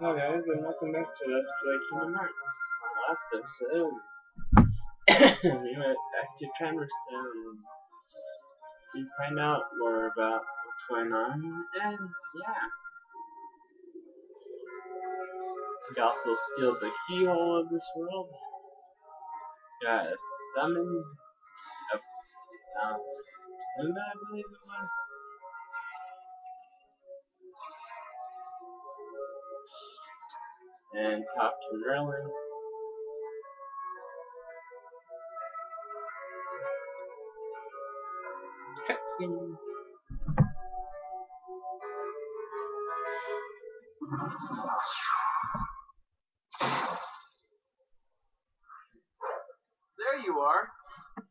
Hello guys, and welcome back to Let's Play Kingdom Hearts. Last episode, we went back to Traverse Town to find out more about what's going on, and yeah. We also steal the keyhole of this world. Got a summon, a, um, Simba, I believe it was. And talk to Merlin. Cutscene. There you are.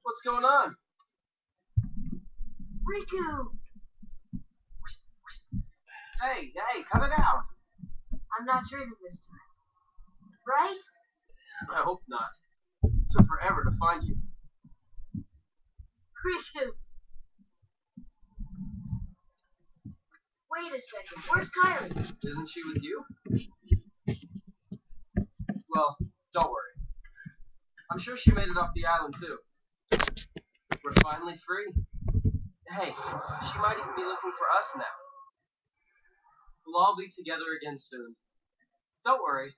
What's going on? Riku! Hey, hey, cut it out. I'm not dreaming this time. Right? I hope not. took forever to find you. Riku! Wait a second. Where's Kairi? Isn't she with you? Well, don't worry. I'm sure she made it off the island too. We're finally free. Hey, she might even be looking for us now. We'll all be together again soon. Don't worry.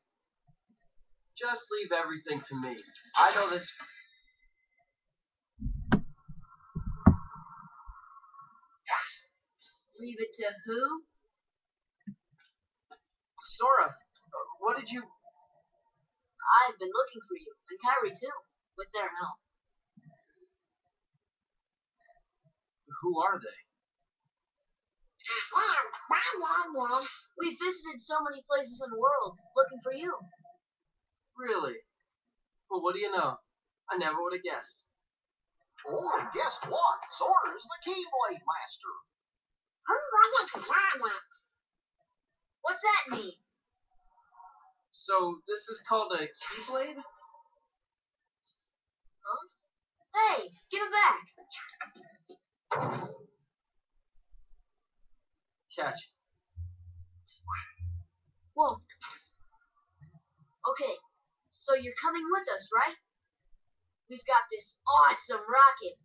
Just leave everything to me. I know this. Leave it to who? Sora, what did you. I've been looking for you, and Kairi too, with their help. Who are they? We visited so many places in the world, looking for you. Really? Well, what do you know? I never would have guessed. Oh, and guess what? Sora's the Keyblade Master. What's that mean? So, this is called a Keyblade? Huh? Hey, give it back. Catch. Whoa. Okay, so you're coming with us, right? We've got this awesome rocket.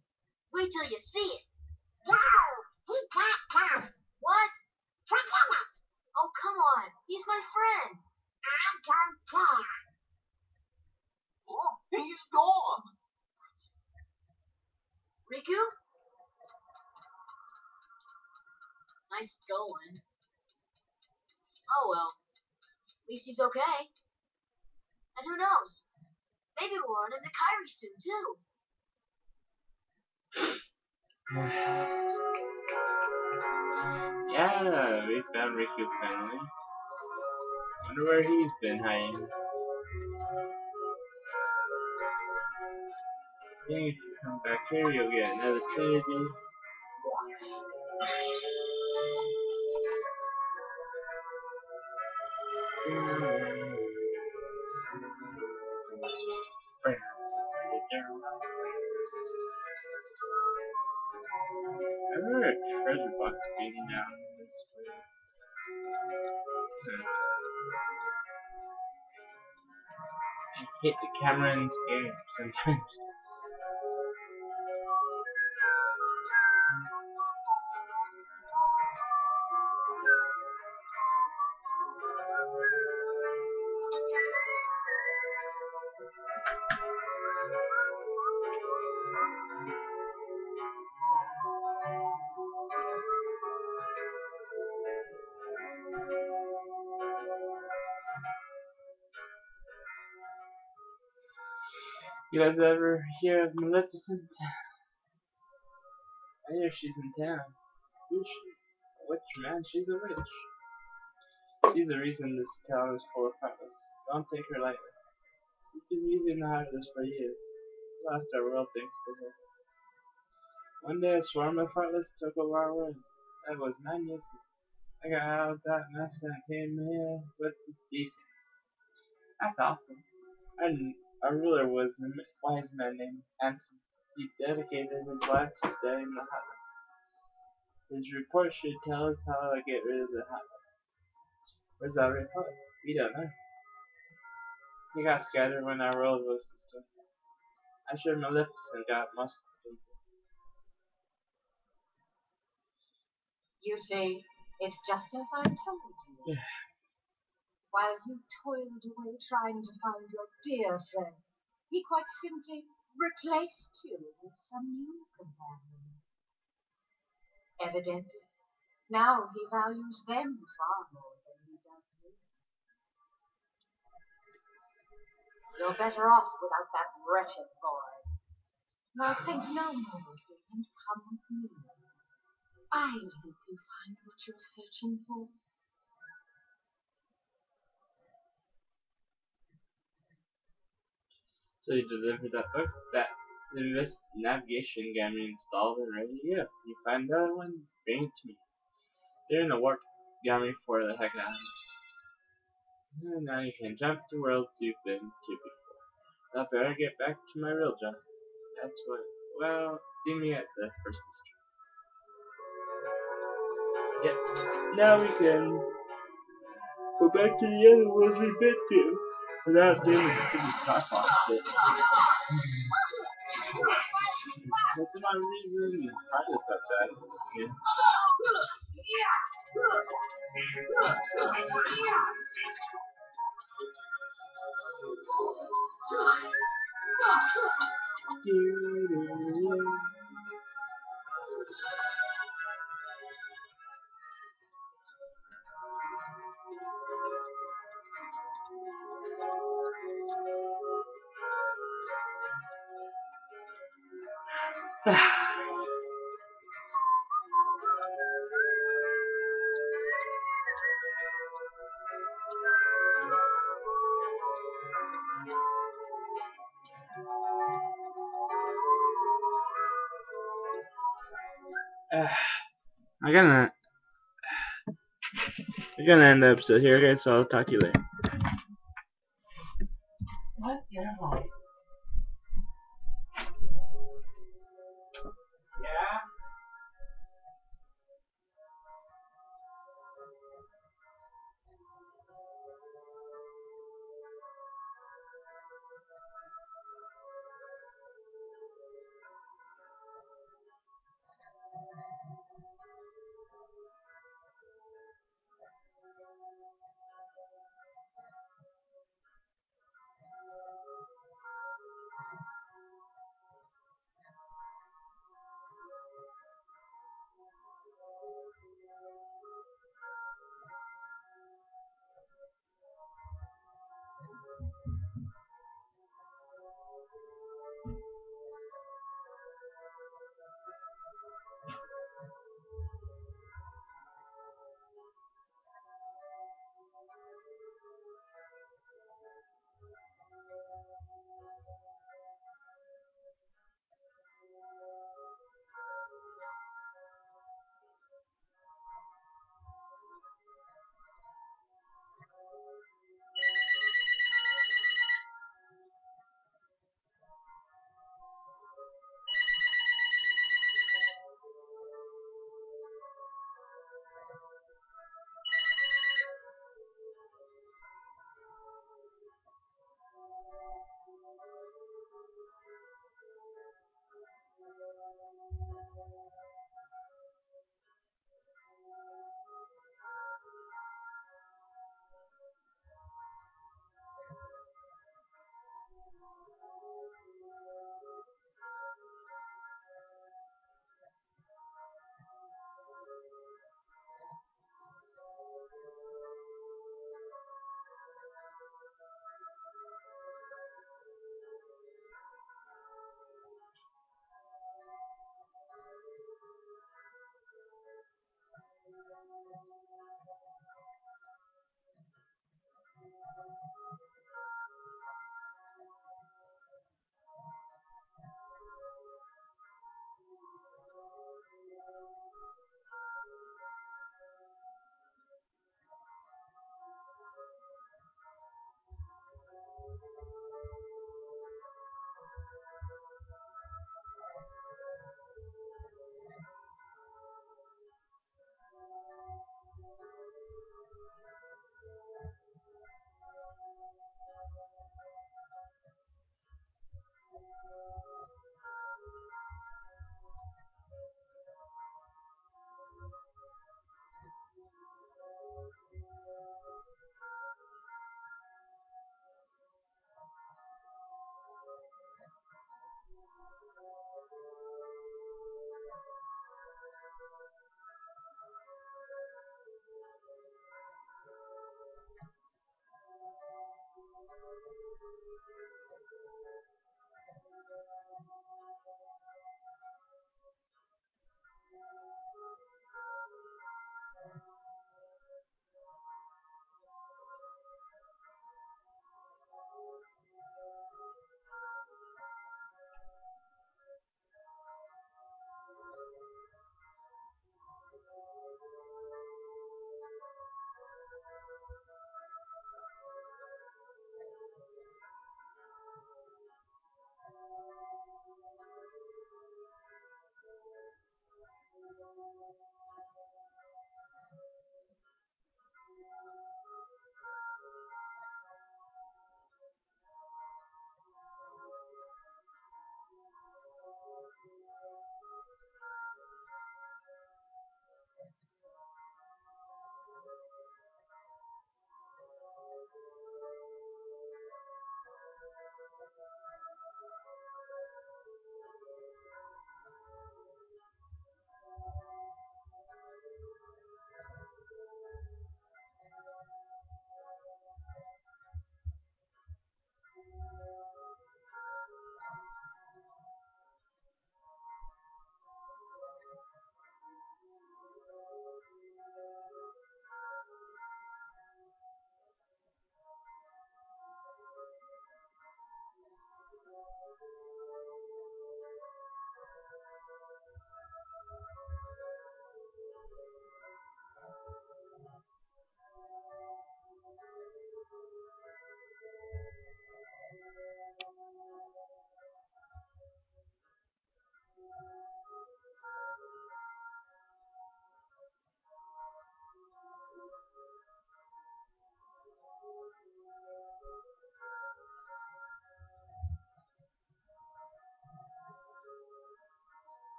Wait till you see it. No, he can't come. What? Forget it. Oh, come on. He's my friend. I don't care. Oh, he's gone. Riku? Nice going. Oh well. At least he's okay. And who knows? Maybe we'll run into Kairi soon too. Yeah, we found Riku finally. Wonder where he's been hiding. Think if you come back here, you'll get another trilogy. Treasure box being down the camera in game sometimes. You guys ever hear of Maleficent? I hear she's in town. Who's she? A witch, man. She's a witch. She's the reason this town is full of heartless. Don't take her lightly. We've been using the heartless for years. Lost our world thanks to her. One day a swarm of heartless took over our world. That was nine years ago. I got out of that mess and I came here with the these. That's awesome. And our ruler was a wise man named Ansem. He dedicated his life to studying the Heartless. His report should tell us how to get rid of the Heartless. Where's that report? We don't know. He got scattered when our world was destroyed. I'm sure Maleficent got most of them. You see, it's just as I told you. While you toiled away trying to find your dear friend, he quite simply replaced you with some new companions. Evidently, now he values them far more than he does you. You're better off without that wretched boy. Now think no more of him and come with me. I'll help you find what you're searching for. So you delivered that book, that invest navigation gummi installed and ready to. You find that one, bring it to me. They're in the warp gummi for the heck out of it. And now you can jump to worlds you've been to before. I better get back to my real job. That's what, well, see me at the first district. Yep, now we can go back to the other world we've been to without doing the stupid Star Fox shit. I. Yeah. Uh, I'm gonna I'm gonna end the episode here, guys, so I'll talk to you later.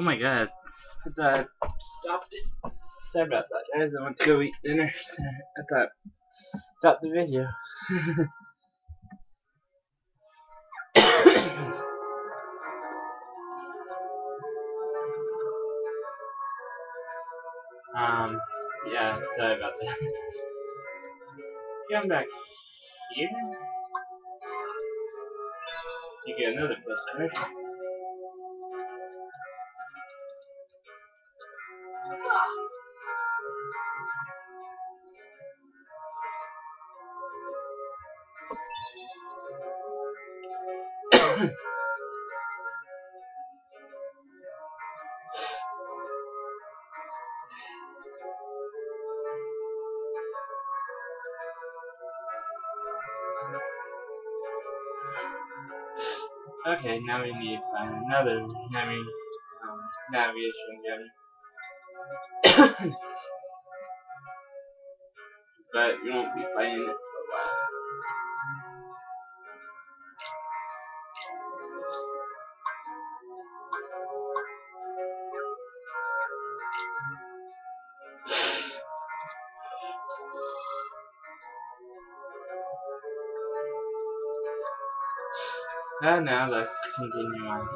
Oh my god. I thought I stopped it. Sorry about that, guys. I went to go eat dinner. I thought stop the video. um, yeah, sorry about that. Come back here. You get another plus right? Find another navigation, um, navigation gem. but we won't be playing it for a while. And now let's on.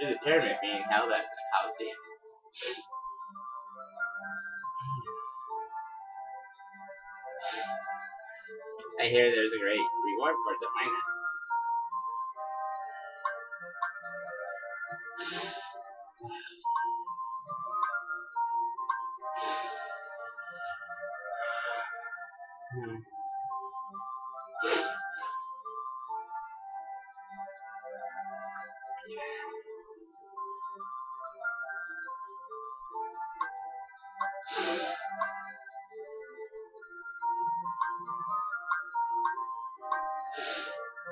There's a tournament being held at the Coliseum. I hear there's a great reward for the winner. Hmm.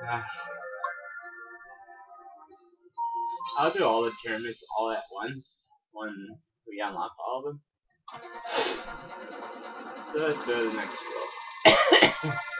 Ah. I'll do all the tournaments all at once when we unlock all of them. So let's go to the next world.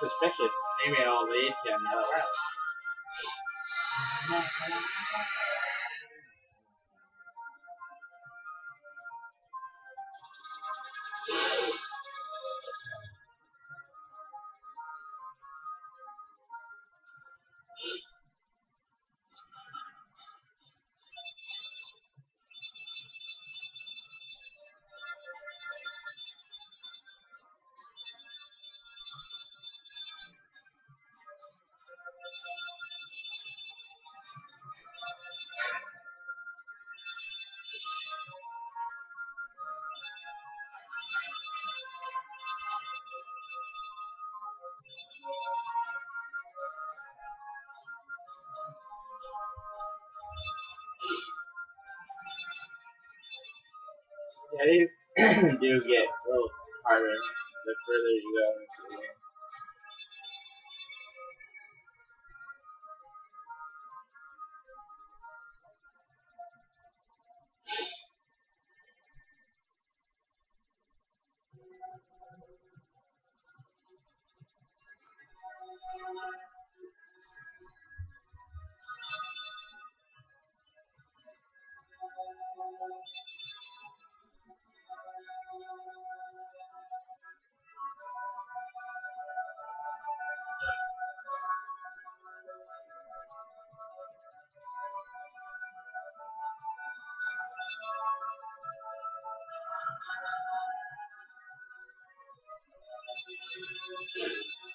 That's suspicious. Maybe it'll lead to another.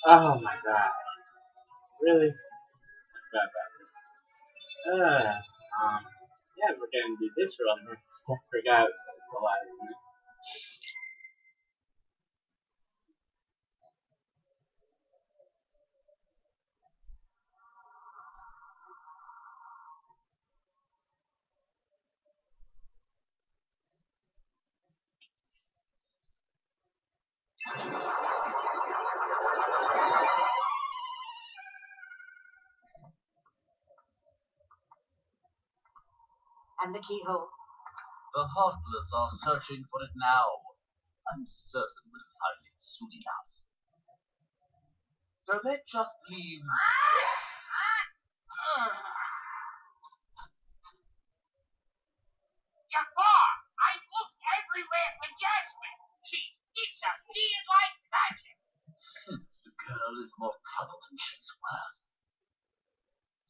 Oh my god. Really? About this. Uh, um, yeah, we're gonna do this real next. I forgot it's a lot. The keyhole. The Heartless are searching for it now. I'm certain we'll find it soon enough. So that just leaves. Jafar, I looked everywhere for Jasmine. She disappeared like magic. Hmm, the girl is more trouble than she's worth.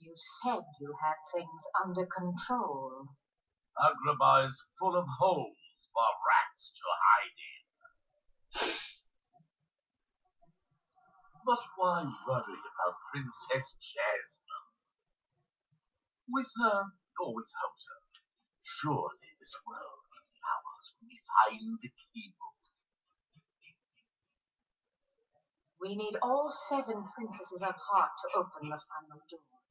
You said you had things under control. Agrabah is full of holes for rats to hide in. But why worry about Princess Jasmine? With her or without her, surely this world will be ours when we find the keyhole. We need all seven princesses of heart to open the final door.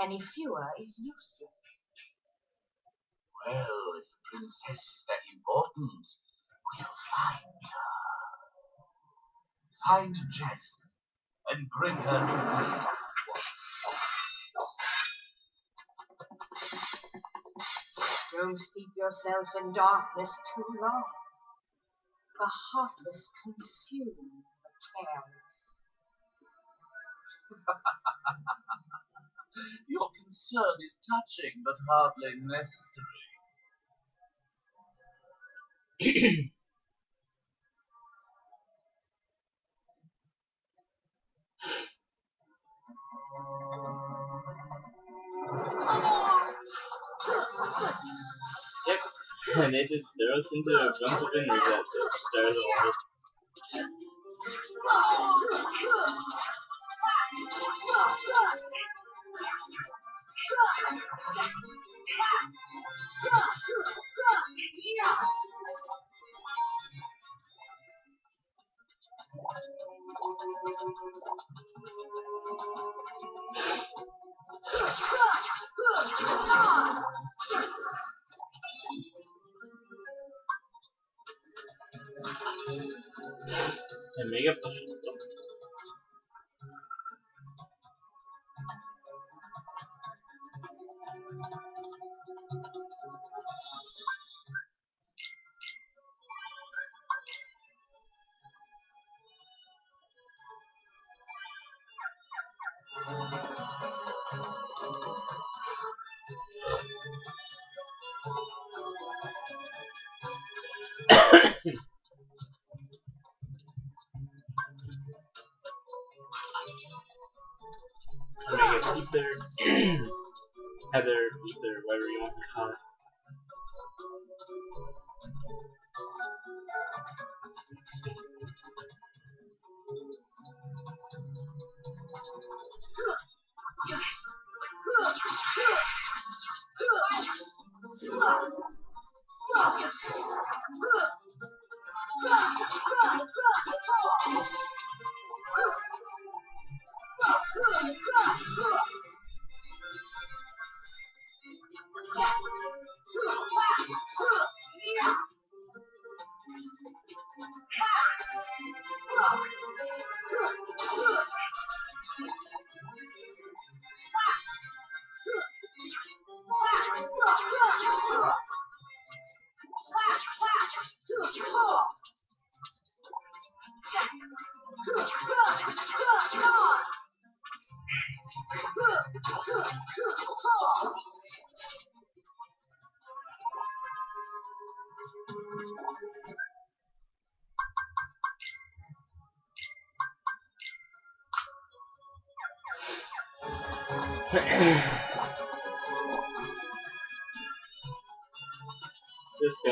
Any fewer is useless. Well, if the princess is that important, we'll find her. Find Jasmine and bring her to me. Don't steep yourself in darkness too long. The heartless consume the careless. Your concern is touching, but hardly necessary. And it just throws into a bunch of enemies that stars away. And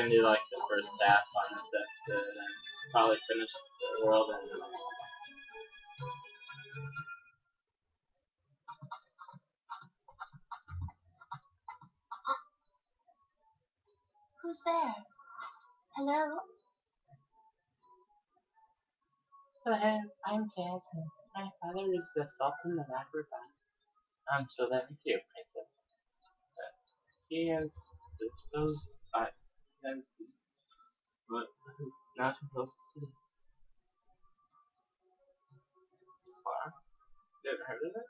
gonna do like the first half on this episode and probably finish the world and Who's there? Hello? Hello, I'm Jasmine. My father is the Sultan of Agrabah. Um, so let me hear, princess. He has disposed I has been, but not supposed to see. Far? Never heard of it?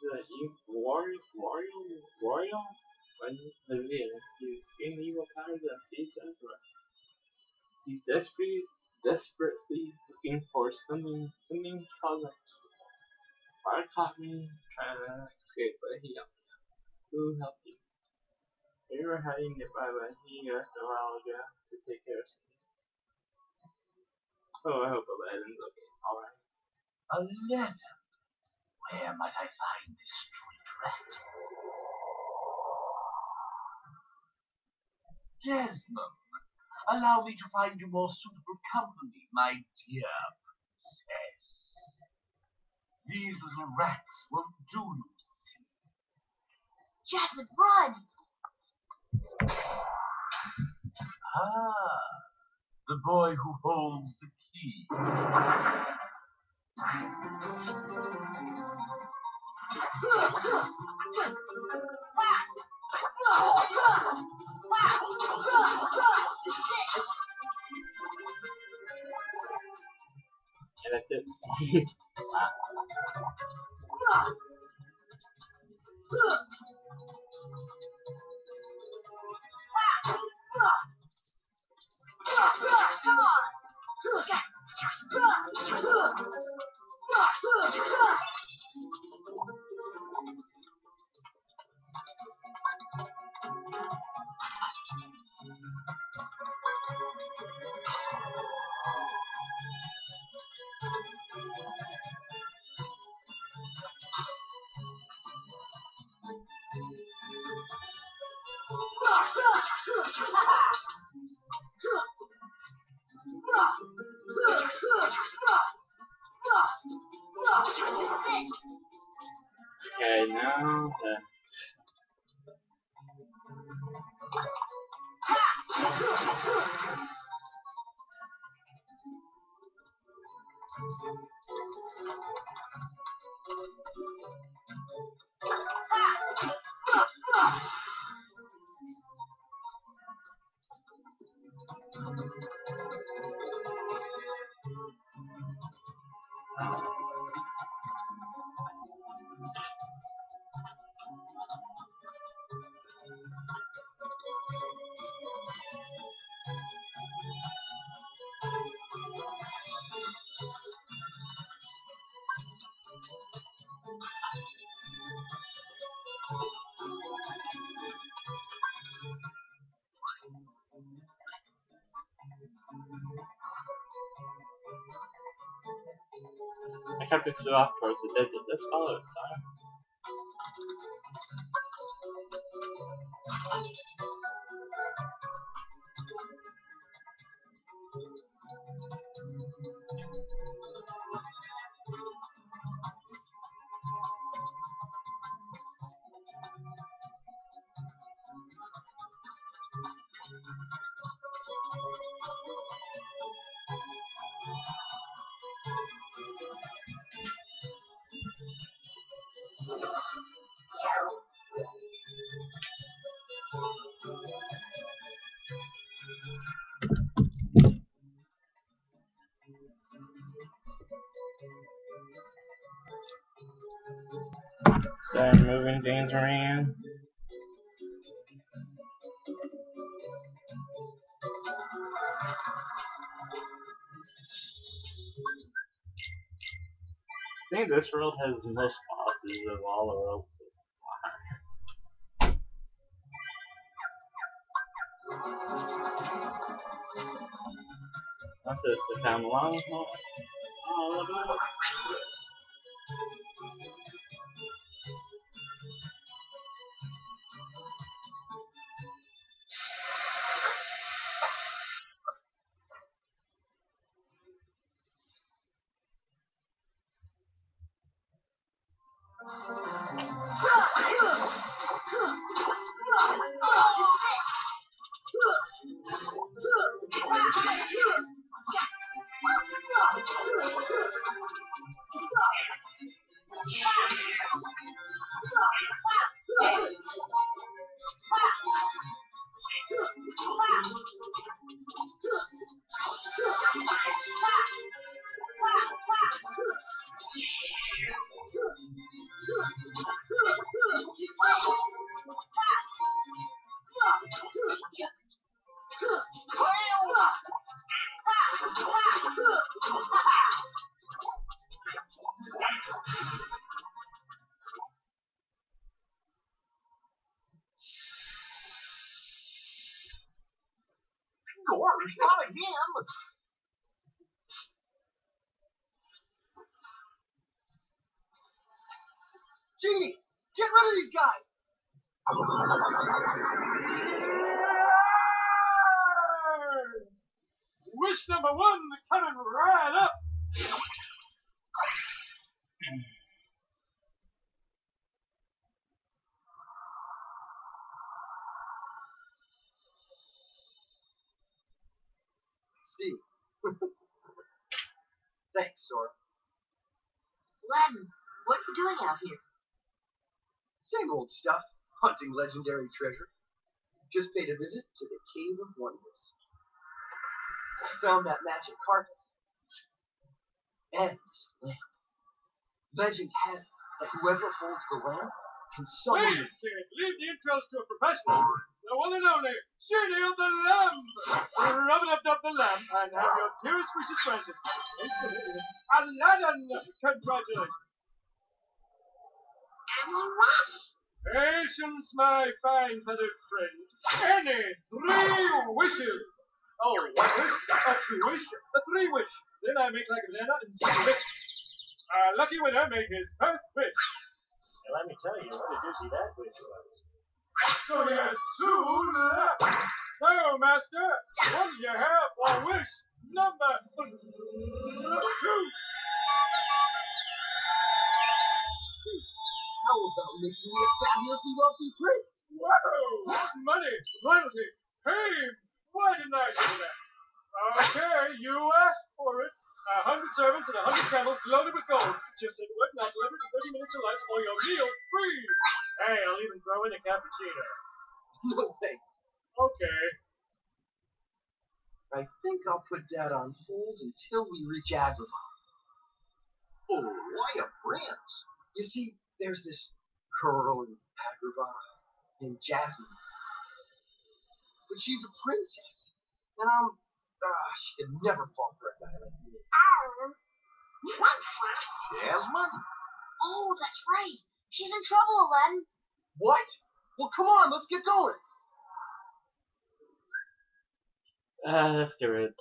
The evil warrior, warrior, warrior? When Vizier, he's seen evil powers that sees Ezra. He's desperately, desperately looking for something, something called Fire caught me trying to escape, but he helped me out. Who helped you? We were hiding nearby, but he left a while ago to take care of something. Oh, I hope Aladdin's okay. Alright. A letter? Where might I find this street rat? Desmond, allow me to find you more suitable company, my dear princess. These little rats won't do you, see. Jasmine, run! Ah, the boy who holds the key. And that's it. I kept it desert. Let's follow it, sorry. James Moran. I think this world has the most bosses of all the worlds so far. What's this? The town long? Oh, look Wish one coming right up. See. Thanks, Sora. Aladdin, what are you doing out here? Same old stuff. Hunting legendary treasure. Just paid a visit to the Cave of Wonders. I found that magic carpet. And this lamp. Legend has it that whoever holds the lamp can summon Please, kid, leave the intros to a professional. The one and only Genie of the Lamb. Rub it up, up the lamp and have your dearest wishes granted. Aladdin, congratulations. And what? Patience, my fine feathered friend. Any three wishes. Oh, one wish, a two wish, a three wish. Then I make like Lena and submit. Our ah, lucky winner made his first wish. Now, let me tell you what a doozy that wish was. So he has two left. So, Master, what do you have for wish number two? How about making me a fabulously wealthy prince? Whoa! Money, royalty, fame. Didn't I do that? Okay, you asked for it. A hundred servants and a hundred camels loaded with gold. Just said what not delivered in 30 minutes or less or your meal free. Hey, I'll even throw in a cappuccino. No thanks. Okay. I think I'll put that on hold until we reach Agrabah. Oh, why a prince? You see, there's this girl in Agrabah named Jasmine. But she's a princess. And I'm, ah, she could never fall for a guy like me. Princess? Jasmine? Oh, that's right. She's in trouble, Aladdin. What? Well, come on, let's get going. Uh, let's get rid of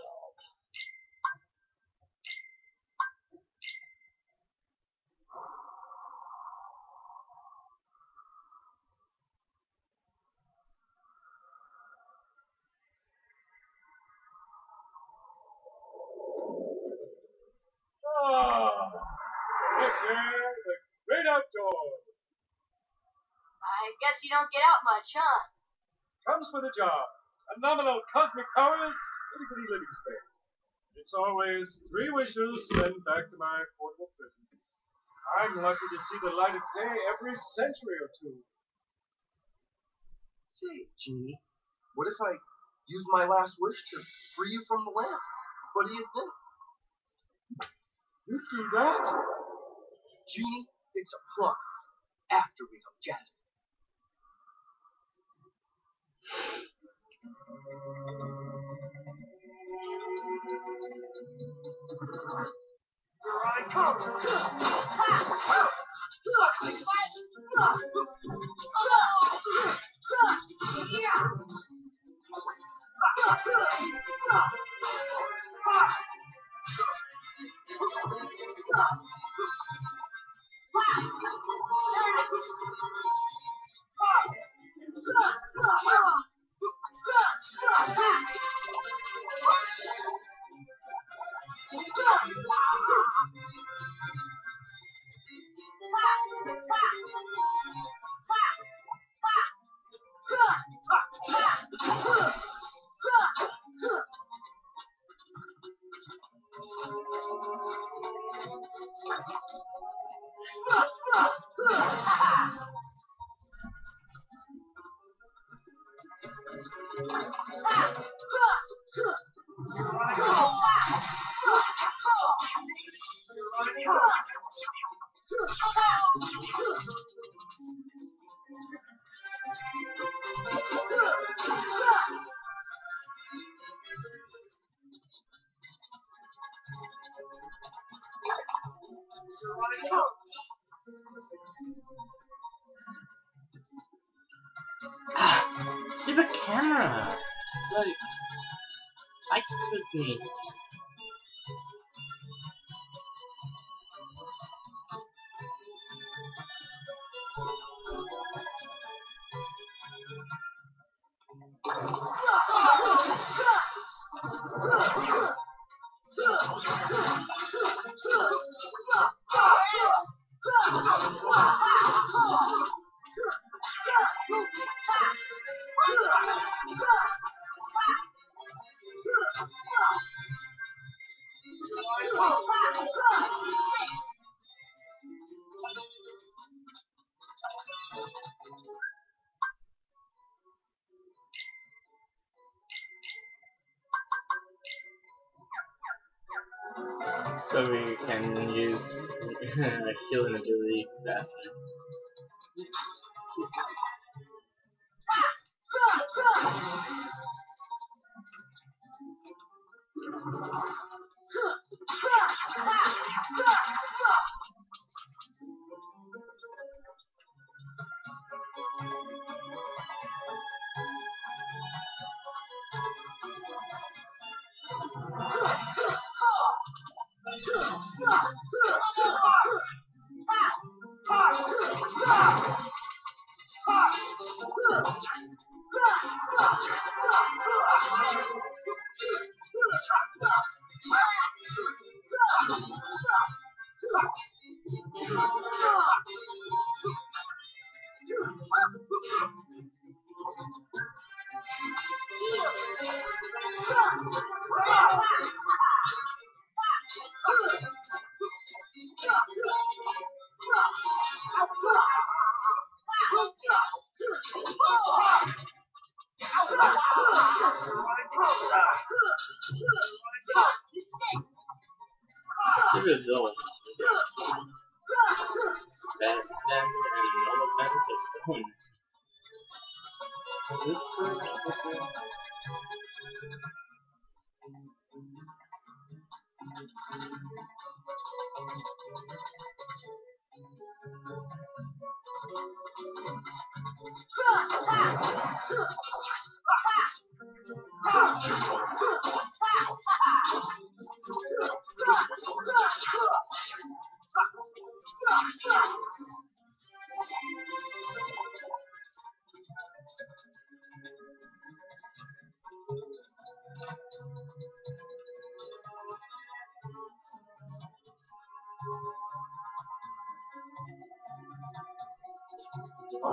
fresh air, the great outdoors. I guess you don't get out much, huh? Comes with a job. A nominal cosmic powers, itty bitty living space. It's always three wishes, then back to my portable prison. I'm lucky to see the light of day every century or two. Say, Genie, what if I use my last wish to free you from the lamp? What do you think? You do that? Genie, it's a promise. After we help Jasmine. Here I come! Stupid god. Camera! Like, fights with me.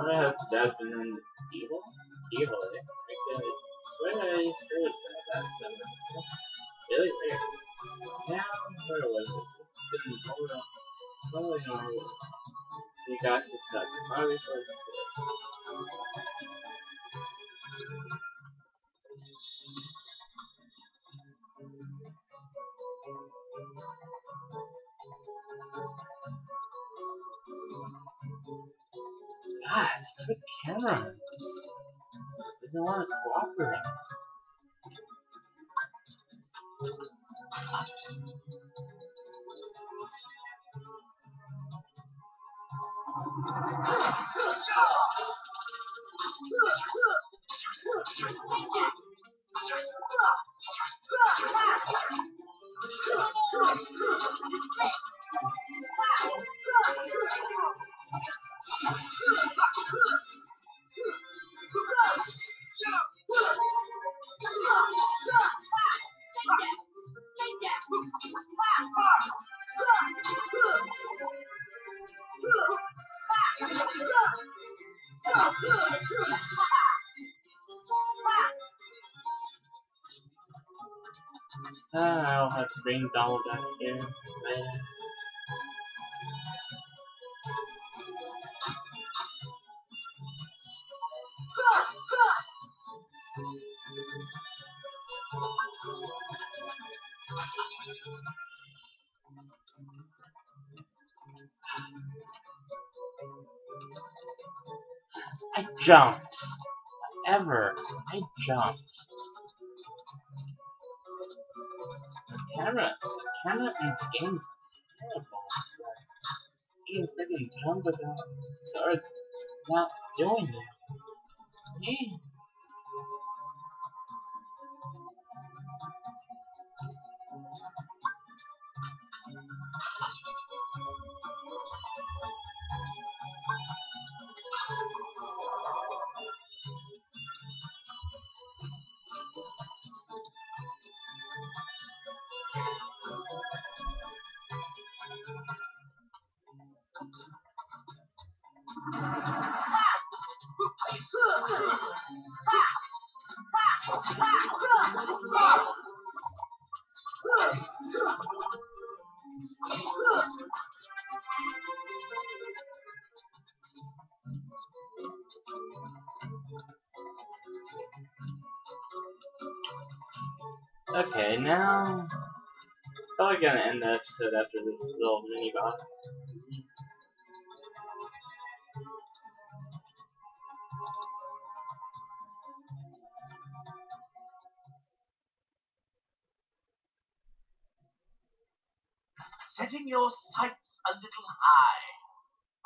Do you want to have Jasmine and then evil? Evil, eh? Like, I swear I heard that really weird. Yeah, where was it? Didn't hold on. You know, you got this stuff. Probably for Ah, I'll have to bring Donald back here. Man. Jumped. Ever. I jumped. The camera, the camera in this game is terrible. Can freaking jump without start not doing it. Okay, now probably gonna end the episode after this little mini boss. Setting your sights a little high.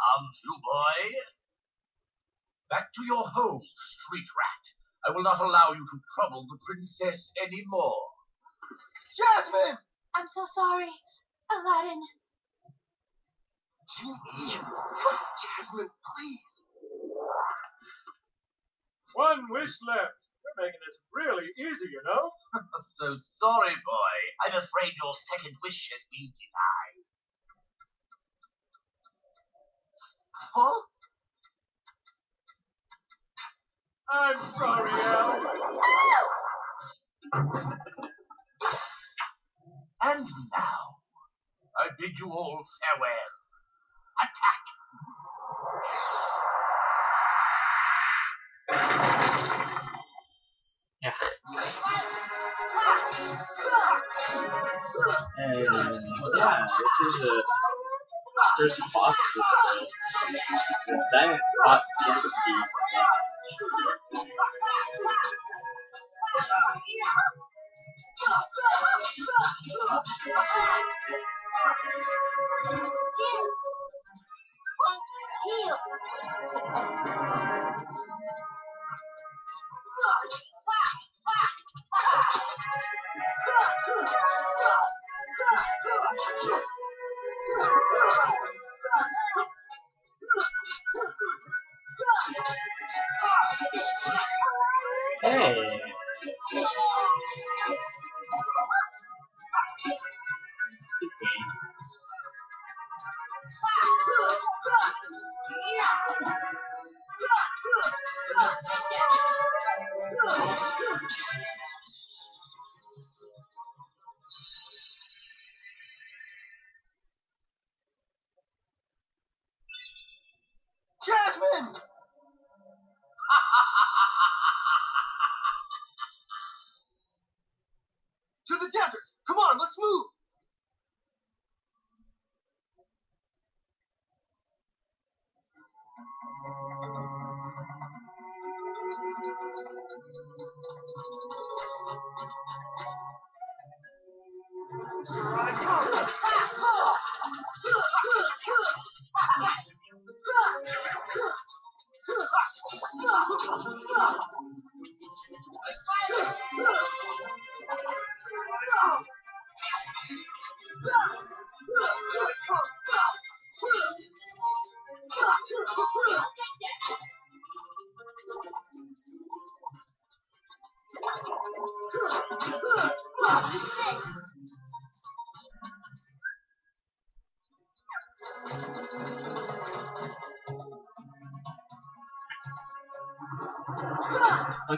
Aren't you, boy? Back to your home, street rat. I will not allow you to trouble the princess any more. Jasmine! I'm so sorry, Aladdin. Genie! Jasmine, please! One wish left. You're making this really easy, you know. so sorry, boy. I'm afraid your second wish has been denied. Huh? I'm sorry, Al. And now, I bid you all farewell. Attack! Yeah. And uh, yeah, this is the first boss of this game. The second boss entity. Yeah.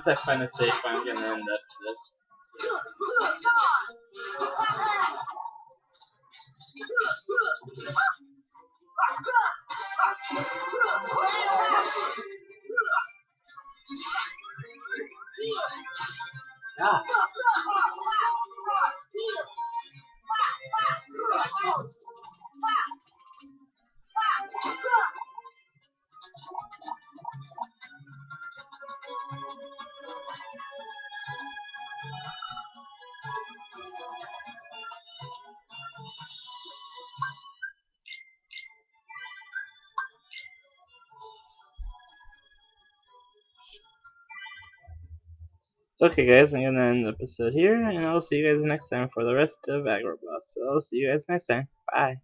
I find a safe, I'm gonna end up. Okay guys, I'm gonna end the episode here, and I'll see you guys next time for the rest of Agrabah. So I'll see you guys next time. Bye.